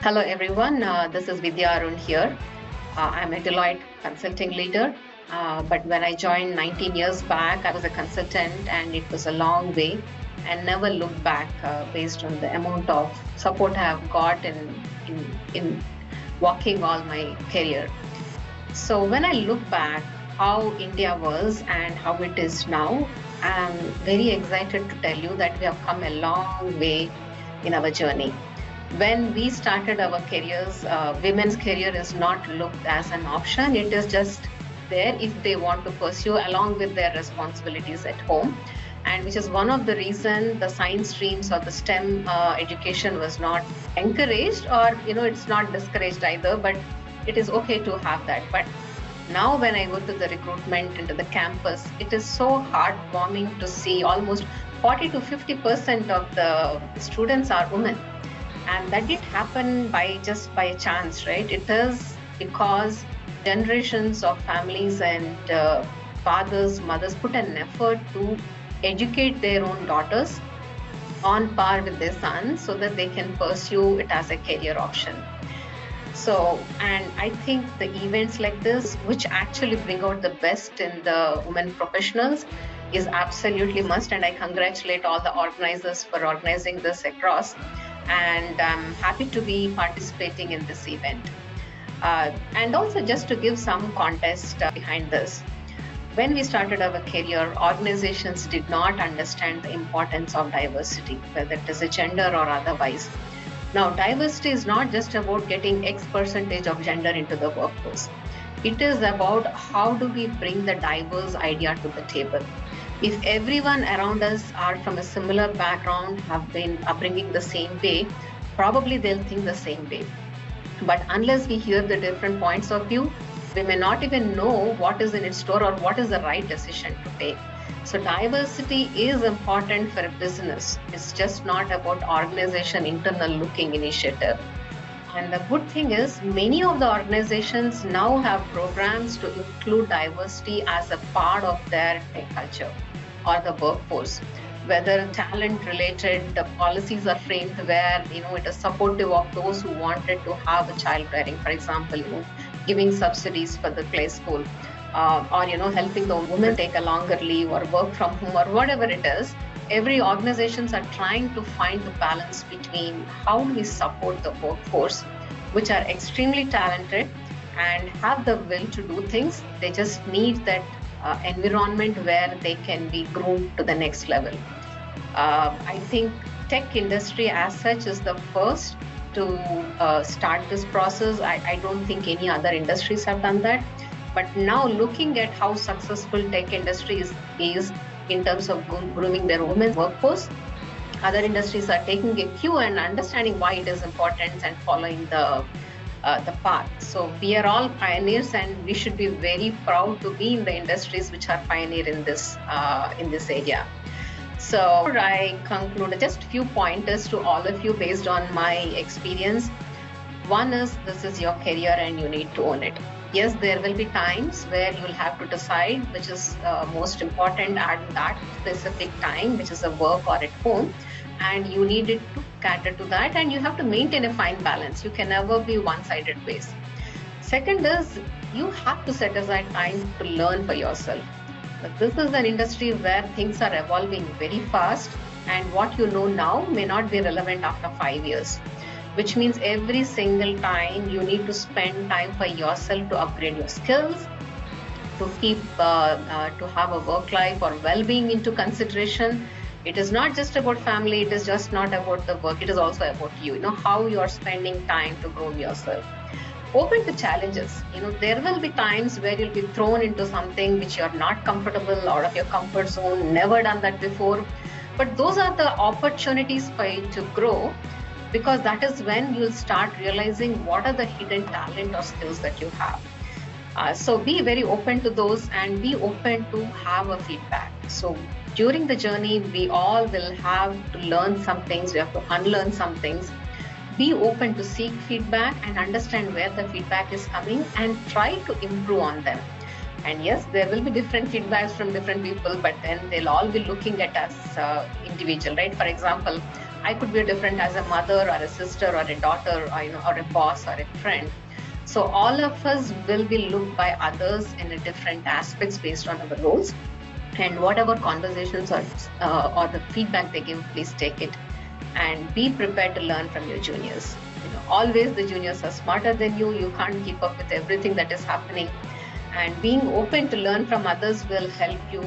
Hello, everyone. Uh, this is Vidya Arun here. Uh, I'm a Deloitte consulting leader. Uh, but when I joined 19 years back, I was a consultant and it was a long way and never looked back uh, based on the amount of support I have got in, in, in walking all my career. So when I look back how India was and how it is now, I'm very excited to tell you that we have come a long way in our journey. When we started our careers, uh, women's career is not looked as an option. It is just there if they want to pursue along with their responsibilities at home. And which is one of the reason the science streams or the stem uh, education was not encouraged or you know it's not discouraged either but it is okay to have that. But now when i go to the recruitment into the campus it is so heartwarming to see almost 40 to 50 percent of the students are women and that did happen by just by chance right? It is because generations of families and uh, fathers mothers put an effort to educate their own daughters on par with their sons so that they can pursue it as a career option. So and i think the events like this which actually bring out the best in the women professionals is absolutely must. And i congratulate all the organizers for organizing this across and i'm happy to be participating in this event uh, and also just to give some context uh, behind this when we started our career, organizations did not understand the importance of diversity, whether it is a gender or otherwise. Now, diversity is not just about getting X percentage of gender into the workforce. It is about how do we bring the diverse idea to the table. If everyone around us are from a similar background, have been upbringing the same way, probably they'll think the same way. But unless we hear the different points of view, we may not even know what is in its store or what is the right decision to take. So diversity is important for a business. It's just not about organization internal looking initiative. And the good thing is many of the organizations now have programs to include diversity as a part of their culture or the workforce. Whether talent related the policies are framed where you know it is supportive of those who wanted to have a child bearing, for example, you know, giving subsidies for the play school uh, or you know helping the women take a longer leave or work from home or whatever it is every organizations are trying to find the balance between how do we support the workforce which are extremely talented and have the will to do things they just need that uh, environment where they can be groomed to the next level uh, i think tech industry as such is the first to uh, start this process. I, I don't think any other industries have done that. But now looking at how successful tech industries is in terms of grooming their women's workforce, other industries are taking a cue and understanding why it is important and following the uh, the path. So we are all pioneers, and we should be very proud to be in the industries which are pioneer in this uh, in this area. So I conclude just a few pointers to all of you based on my experience. One is this is your career and you need to own it. Yes, there will be times where you'll have to decide which is uh, most important at that specific time, which is a work or at home, and you need it to cater to that, and you have to maintain a fine balance. You can never be one-sided ways. Second is you have to set aside time to learn for yourself but this is an industry where things are evolving very fast, and what you know now may not be relevant after five years. Which means every single time you need to spend time for yourself to upgrade your skills, to keep uh, uh, to have a work life or well-being into consideration. It is not just about family. It is just not about the work. It is also about you. You know how you are spending time to grow yourself open to challenges. You know, there will be times where you'll be thrown into something which you're not comfortable, out of your comfort zone, never done that before. But those are the opportunities for you to grow because that is when you'll start realizing what are the hidden talent or skills that you have. Uh, so be very open to those and be open to have a feedback. So during the journey, we all will have to learn some things, we have to unlearn some things be open to seek feedback and understand where the feedback is coming and try to improve on them and yes there will be different feedbacks from different people but then they'll all be looking at us uh, individual right for example I could be different as a mother or a sister or a daughter or, you know, or a boss or a friend. So all of us will be looked by others in a different aspects based on our roles. And whatever conversations or, uh, or the feedback they give, please take it and be prepared to learn from your juniors. You know, always the juniors are smarter than you. You can't keep up with everything that is happening. And being open to learn from others will help you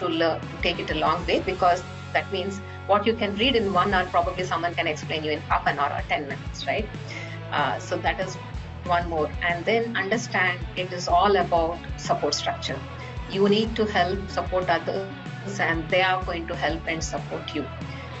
to learn to take it a long way because that means what you can read in one hour probably someone can explain you in half an hour or 10 minutes right uh, so that is one more and then understand it is all about support structure you need to help support others and they are going to help and support you.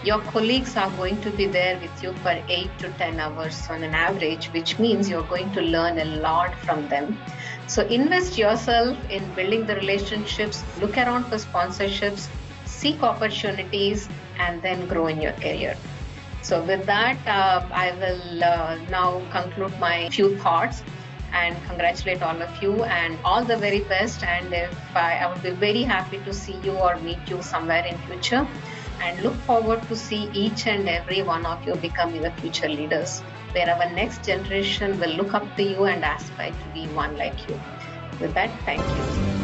Your colleagues are going to be there with you for 8 to 10 hours on an average which means you're going to learn a lot from them. So invest yourself in building the relationships, look around for sponsorships, seek opportunities, and then grow in your career. So with that, uh, I will uh, now conclude my few thoughts and congratulate all of you and all the very best. And if I, I would be very happy to see you or meet you somewhere in future and look forward to see each and every one of you become your future leaders where our next generation will look up to you and aspire to be one like you. With that, thank you.